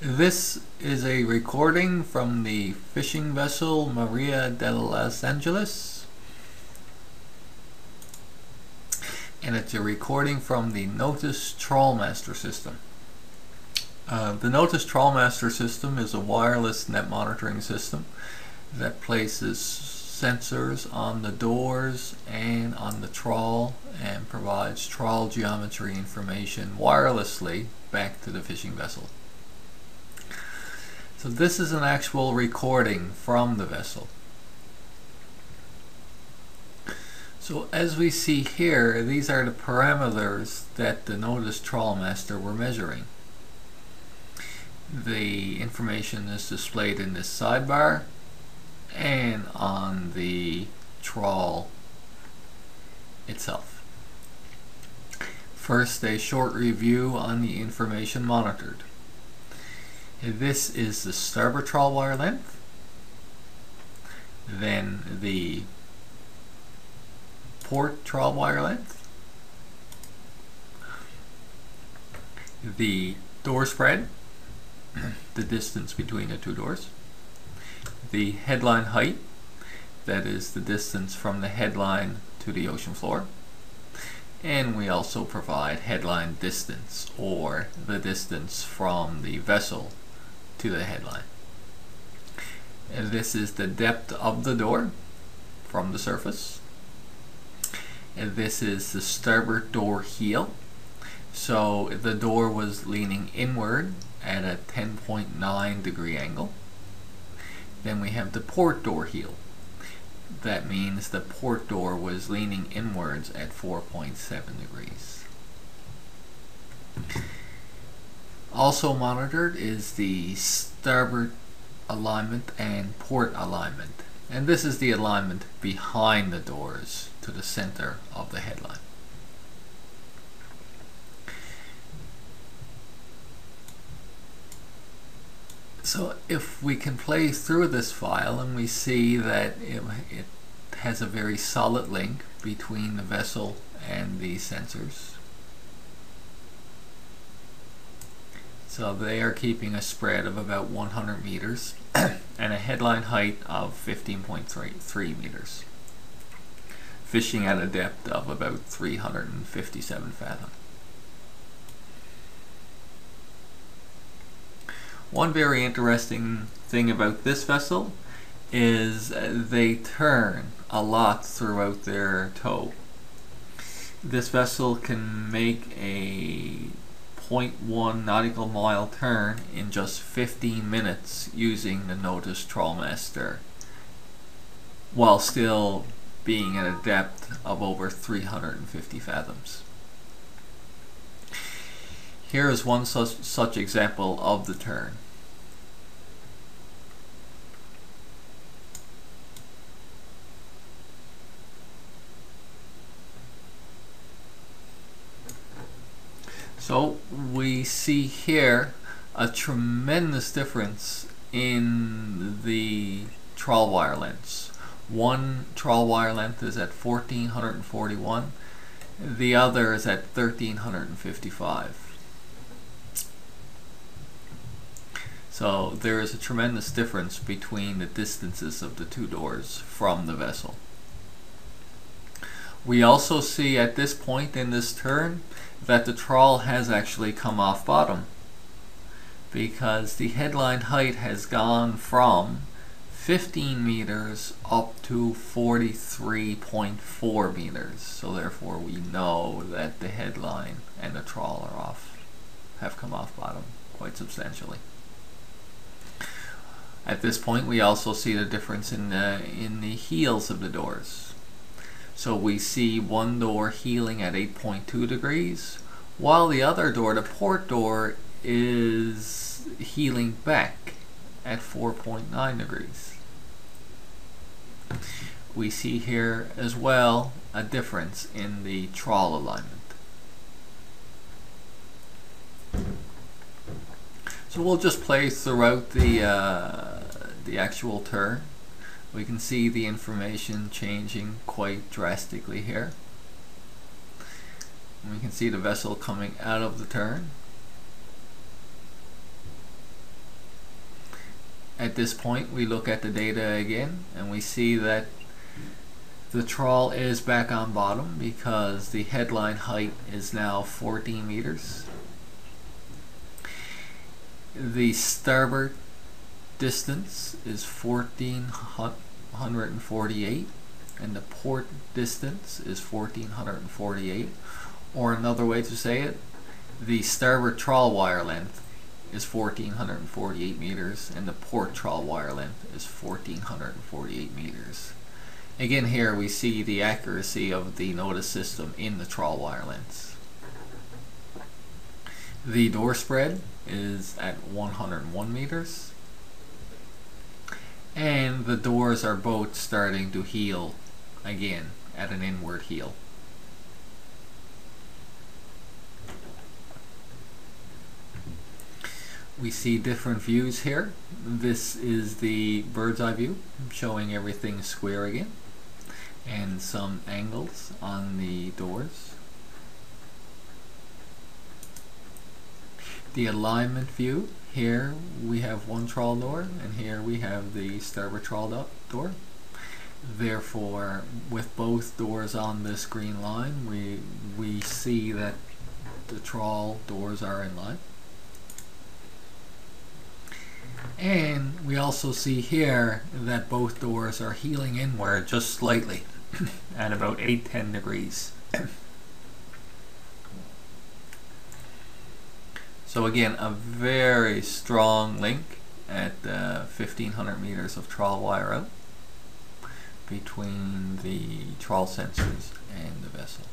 This is a recording from the fishing vessel Maria de Los Angeles. And it's a recording from the Notus Trawlmaster system. Uh, the Notus Trawlmaster system is a wireless net monitoring system that places sensors on the doors and on the trawl and provides trawl geometry information wirelessly back to the fishing vessel. So this is an actual recording from the vessel. So as we see here, these are the parameters that the Notus Trawl Master were measuring. The information is displayed in this sidebar and on the trawl itself. First, a short review on the information monitored. This is the starboard trawl wire length, then the port trawl wire length, the door spread, the distance between the two doors, the headline height, that is the distance from the headline to the ocean floor, and we also provide headline distance or the distance from the vessel to the headline. And this is the depth of the door from the surface. And this is the starboard door heel. So the door was leaning inward at a 10.9 degree angle. Then we have the port door heel. That means the port door was leaning inwards at 4.7 degrees. Also monitored is the starboard alignment and port alignment. And this is the alignment behind the doors to the center of the headline. So if we can play through this file and we see that it, it has a very solid link between the vessel and the sensors So they are keeping a spread of about 100 meters and a headline height of 15.3 meters. Fishing at a depth of about 357 fathom. One very interesting thing about this vessel is they turn a lot throughout their tow. This vessel can make a 0.1 nautical mile turn in just 15 minutes using the Notus Trawlmaster while still being at a depth of over 350 fathoms. Here is one such, such example of the turn. So we see here a tremendous difference in the trawl wire lengths. One trawl wire length is at 1441, the other is at 1355. So there is a tremendous difference between the distances of the two doors from the vessel. We also see at this point in this turn that the trawl has actually come off bottom. Because the headline height has gone from 15 meters up to 43.4 meters. So therefore we know that the headline and the trawl are off have come off bottom quite substantially. At this point we also see the difference in the in the heels of the doors so we see one door heeling at 8.2 degrees, while the other door, the port door, is heeling back at 4.9 degrees. We see here as well a difference in the trawl alignment. So we'll just play throughout the, uh, the actual turn we can see the information changing quite drastically here. we can see the vessel coming out of the turn. at this point we look at the data again and we see that the trawl is back on bottom because the headline height is now 14 meters. The starboard distance is 1448 and the port distance is 1448 or another way to say it the starboard trawl wire length is 1448 meters and the port trawl wire length is 1448 meters. Again here we see the accuracy of the Notus system in the trawl wire lengths. The door spread is at 101 meters and the doors are both starting to heel again at an inward heel. we see different views here. This is the bird's eye view showing everything square again and some angles on the doors. The alignment view, here we have one trawl door and here we have the starboard trawl door. Therefore, with both doors on this green line, we, we see that the trawl doors are in line. And we also see here that both doors are heeling inward just slightly at about 810 degrees. so again, a very strong link at uh, 1500 meters of trawl wire out between the trawl sensors and the vessel.